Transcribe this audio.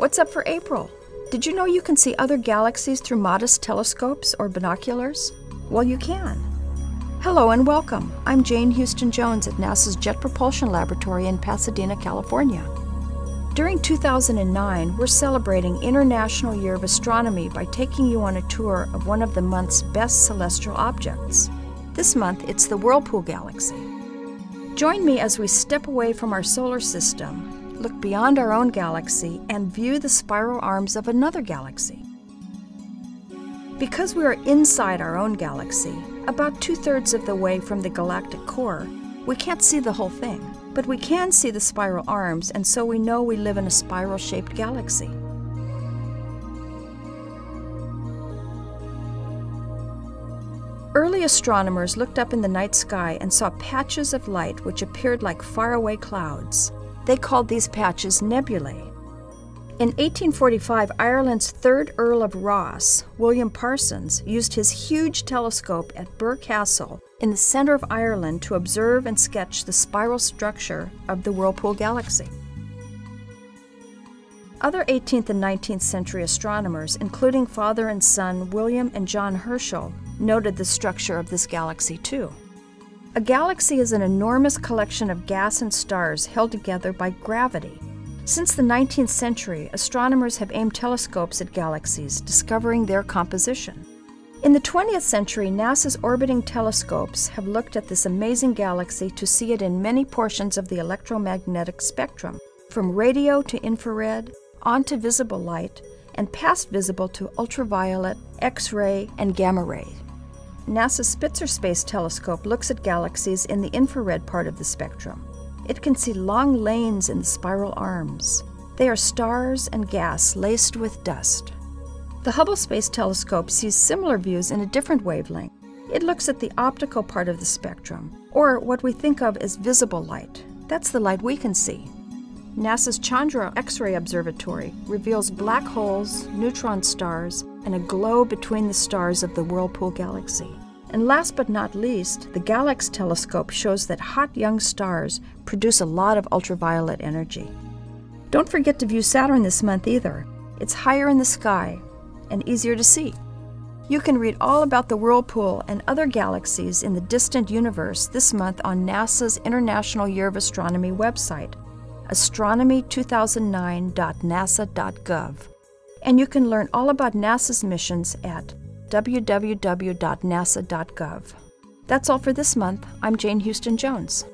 What's up for April? Did you know you can see other galaxies through modest telescopes or binoculars? Well, you can. Hello and welcome. I'm Jane Houston Jones at NASA's Jet Propulsion Laboratory in Pasadena, California. During 2009, we're celebrating International Year of Astronomy by taking you on a tour of one of the month's best celestial objects. This month, it's the Whirlpool Galaxy. Join me as we step away from our solar system, look beyond our own galaxy, and view the spiral arms of another galaxy. Because we are inside our own galaxy, about two thirds of the way from the galactic core, we can't see the whole thing, but we can see the spiral arms, and so we know we live in a spiral shaped galaxy. Early astronomers looked up in the night sky and saw patches of light which appeared like faraway clouds. They called these patches nebulae. In 1845, Ireland's third Earl of Rosse, William Parsons, used his huge telescope at Birr Castle in the center of Ireland to observe and sketch the spiral structure of the Whirlpool Galaxy. Other 18th and 19th century astronomers, including father and son William and John Herschel, noted the structure of this galaxy too. A galaxy is an enormous collection of gas and stars held together by gravity. Since the 19th century, astronomers have aimed telescopes at galaxies, discovering their composition. In the 20th century, NASA's orbiting telescopes have looked at this amazing galaxy to see it in many portions of the electromagnetic spectrum, from radio to infrared, on to visible light, and past visible to ultraviolet, X ray, and gamma ray. NASA's Spitzer Space Telescope looks at galaxies in the infrared part of the spectrum. It can see long lanes in the spiral arms. They are stars and gas laced with dust. The Hubble Space Telescope sees similar views in a different wavelength. It looks at the optical part of the spectrum, or what we think of as visible light. That's the light we can see. NASA's Chandra X ray Observatory reveals black holes, neutron stars, and a glow between the stars of the Whirlpool Galaxy. And last but not least, the GALEX telescope shows that hot young stars produce a lot of ultraviolet energy. Don't forget to view Saturn this month either. It's higher in the sky and easier to see. You can read all about the whirlpool and other galaxies in the distant universe this month on NASA's International Year of Astronomy website, astronomy2009.nasa.gov. And you can learn all about NASA's missions at www.nasa.gov. That's all for this month. I'm Jane Houston Jones.